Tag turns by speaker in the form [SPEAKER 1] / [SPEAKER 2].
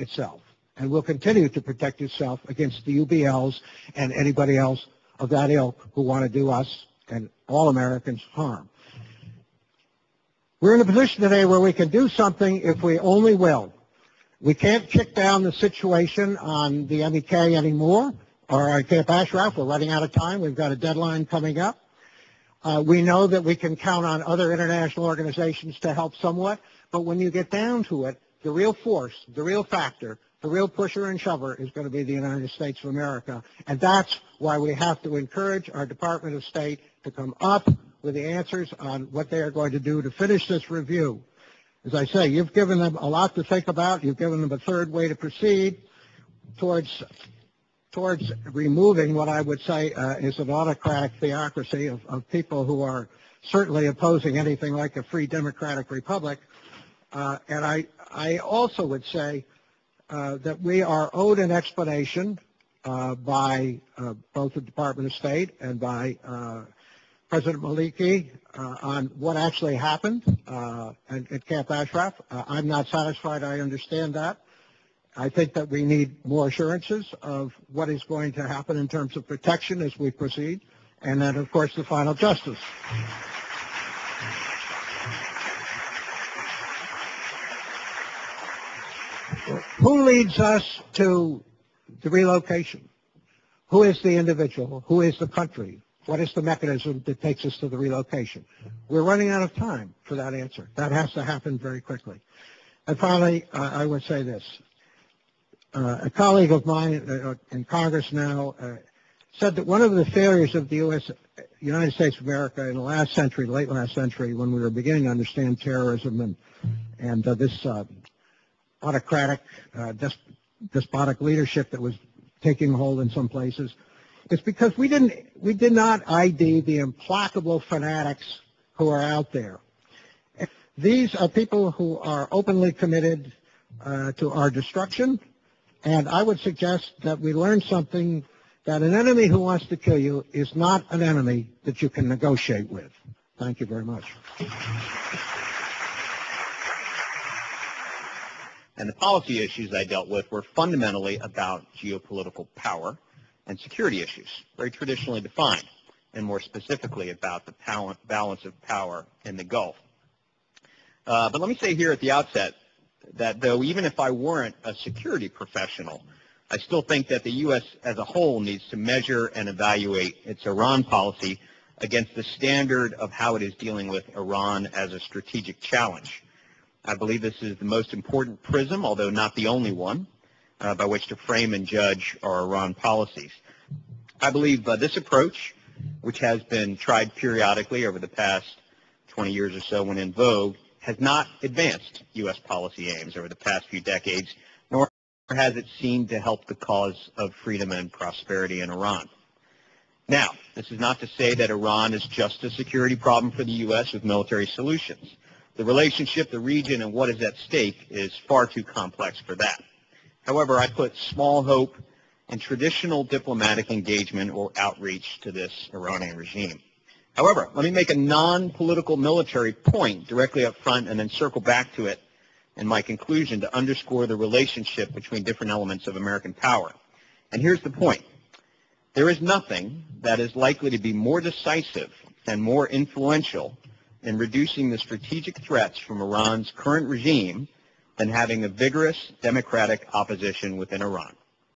[SPEAKER 1] itself and will continue to protect itself against the UBLs and anybody else of that ilk who want to do us and all Americans harm. We're in a position today where we can do something if we only will. We can't kick down the situation on the MEK anymore or on Camp Ashraf. We're running out of time. We've got a deadline coming up. Uh, we know that we can count on other international organizations to help somewhat, but when you get down to it, the real force, the real factor, the real pusher and shover is going to be the United States of America. And that's why we have to encourage our Department of State to come up with the answers on what they are going to do to finish this review. As I say, you've given them a lot to think about. You've given them a third way to proceed towards towards removing what I would say uh, is an autocratic theocracy of, of, people who are certainly opposing anything like a free democratic republic. Uh, and I, I also would say uh, that we are owed an explanation uh, by both the Department of State and by President Maliki uh, on what actually happened uh, at, at, Camp Ashraf. Uh, I'm not satisfied. I understand that. I think that we need more assurances of what is going to happen in terms of protection as we proceed, and then, of course, the final justice. Who leads us to the relocation? Who is the individual? Who is the country? What is the mechanism that takes us to the relocation? We're running out of time for that answer. That has to happen very quickly. And finally, uh, I would say this. Uh, a colleague of mine uh, in Congress now uh, said that one of the failures of the US, United States of America in the last century, late last century, when we were beginning to understand terrorism and, and uh, this uh, autocratic, despotic leadership that was taking hold in some places, it's because we didn't we did not ID the implacable fanatics who are out there. These are people who are openly committed uh, to our destruction, and I would suggest that we learn something that an enemy who wants to kill you is not an enemy that you can negotiate with. Thank you very much.
[SPEAKER 2] And the policy issues I dealt with were fundamentally about geopolitical power and security issues, very traditionally defined, and more specifically about the balance of power in the Gulf. Uh, but let me say here at the outset that though even if I weren't a security professional, I still think that the U.S. as a whole needs to measure and evaluate its Iran policy against the standard of how it is dealing with Iran as a strategic challenge. I believe this is the most important prism, although not the only one, uh, by which to frame and judge our Iran policies. I believe uh, this approach, which has been tried periodically over the past 20 years or so when in vogue, has not advanced U.S. policy aims over the past few decades, nor has it seemed to help the cause of freedom and prosperity in Iran. Now, this is not to say that Iran is just a security problem for the U.S. with military solutions. The relationship, the region, and what is at stake is far too complex for that. However, I put small hope in traditional diplomatic engagement or outreach to this Iranian regime. However, let me make a non-political military point directly up front and then circle back to it in my conclusion to underscore the relationship between different elements of American power. And here's the point. There is nothing that is likely to be more decisive and more influential in reducing the strategic threats from Iran's current regime than having a vigorous democratic opposition within Iran.